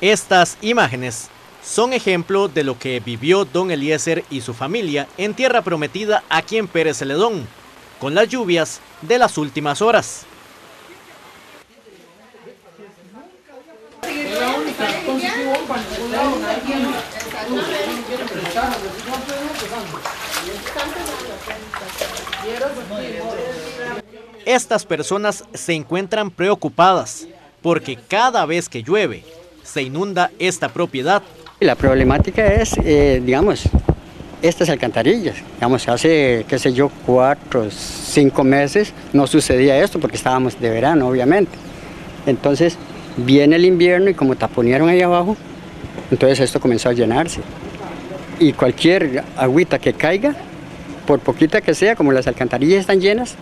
Estas imágenes son ejemplo de lo que vivió don Eliezer y su familia en Tierra Prometida aquí en Pérez Celedón, con las lluvias de las últimas horas. Estas personas se encuentran preocupadas porque cada vez que llueve se inunda esta propiedad. La problemática es, eh, digamos, estas alcantarillas. Digamos, hace, qué sé yo, cuatro, cinco meses no sucedía esto porque estábamos de verano, obviamente. Entonces, viene el invierno y como taponearon ahí abajo, entonces esto comenzó a llenarse. Y cualquier agüita que caiga, por poquita que sea, como las alcantarillas están llenas,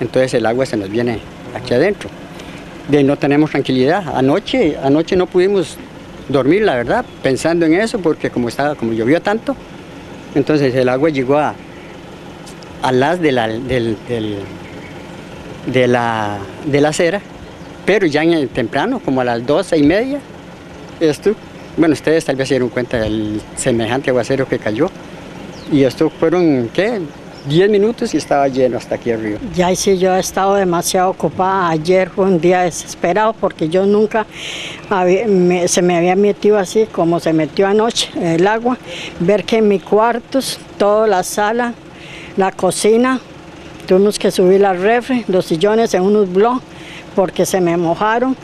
entonces el agua se nos viene aquí adentro. De no tenemos tranquilidad. Anoche, anoche no pudimos dormir, la verdad, pensando en eso, porque como, estaba, como llovió tanto, entonces el agua llegó a, a las de la, del, de, la, de acera, pero ya en temprano, como a las doce y media, esto bueno, ustedes tal vez se dieron cuenta del semejante aguacero que cayó. Y esto fueron, ¿qué? 10 minutos y estaba lleno hasta aquí arriba. Ya sí, yo he estado demasiado ocupada. Ayer fue un día desesperado porque yo nunca se me había metido así como se metió anoche el agua. Ver que en mi cuartos, toda la sala, la cocina, tuvimos que subir la refri, los sillones en unos blogs porque se me mojaron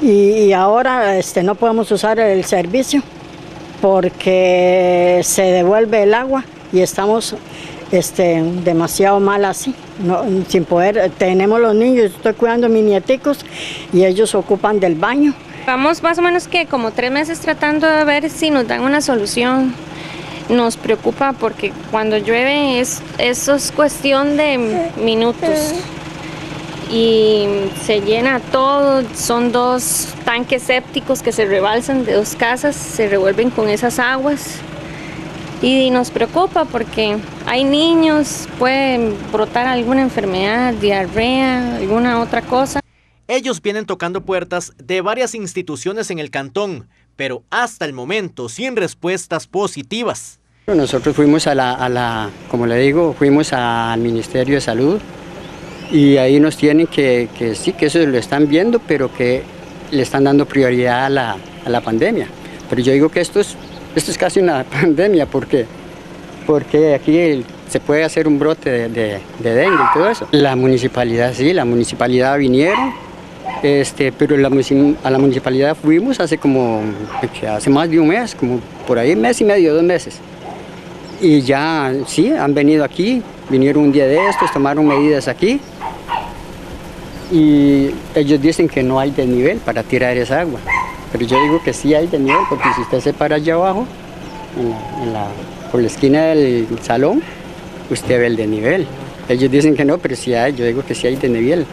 y, ahora este, no podemos usar el servicio porque se devuelve el agua y estamos este, demasiado mal así, sin poder, tenemos los niños, estoy cuidando a mis nieticos y ellos ocupan del baño. Vamos más o menos que como tres meses tratando de ver si nos dan una solución. Nos preocupa porque cuando llueve es, eso es cuestión de minutos y se llena todo, son dos tanques sépticos que se rebalsan de dos casas, se revuelven con esas aguas y nos preocupa porque hay niños, pueden brotar alguna enfermedad, diarrea, alguna otra cosa. Ellos vienen tocando puertas de varias instituciones en el cantón, pero hasta el momento sin respuestas positivas. Nosotros fuimos a la, a la como le digo, fuimos al Ministerio de Salud, y ahí nos tienen que, que, sí, que eso lo están viendo, pero que le están dando prioridad a la, a la pandemia. Pero yo digo que esto es, esto es casi una pandemia, porque, porque aquí se puede hacer un brote de, de, de, dengue y todo eso. La municipalidad, sí, la municipalidad vinieron, este, pero la, a la municipalidad fuimos hace como, hace más de un mes, como por ahí, mes y medio, dos meses. Y ya, sí, han venido aquí, vinieron un día de estos, tomaron medidas aquí, y ellos dicen que no hay desnivel para tirar esa agua. Pero yo digo que sí hay desnivel porque si usted se para allá abajo, por la esquina del salón, usted ve el desnivel. Ellos dicen que no, pero sí hay, yo digo que sí hay desnivel.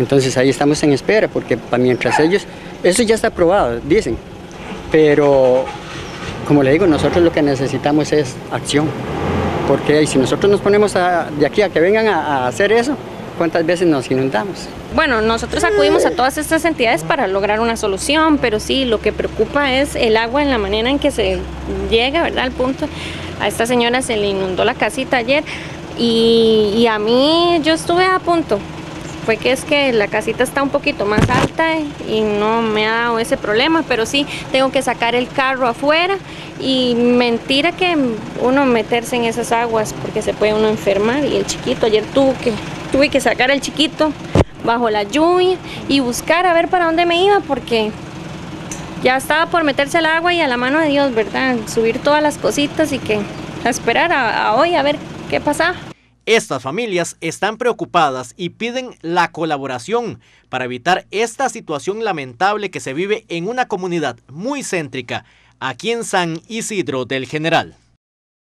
Entonces ahí estamos en espera porque mientras ellos, eso ya está aprobado, dicen. Pero como le digo, nosotros lo que necesitamos es acción. Porque si nosotros nos ponemos de aquí a que vengan a hacer eso, ¿Cuántas veces nos inundamos? Bueno, nosotros acudimos a todas estas entidades para lograr una solución, pero sí, lo que preocupa es el agua en la manera en que se llega, ¿verdad? Al punto, a esta señora se le inundó la casita ayer y, a mí yo estuve a punto. Fue que es que la casita está un poquito más alta y no me ha dado ese problema, pero sí tengo que sacar el carro afuera y mentira que uno meterse en esas aguas porque se puede uno enfermar y el chiquito ayer tuvo que tuve que sacar al chiquito bajo la lluvia y buscar a ver para dónde me iba porque ya estaba por meterse al agua y a la mano de Dios, ¿verdad? Subir todas las cositas y que esperar a, hoy a ver qué pasa. Estas familias están preocupadas y piden la colaboración para evitar esta situación lamentable que se vive en una comunidad muy céntrica aquí en San Isidro del General.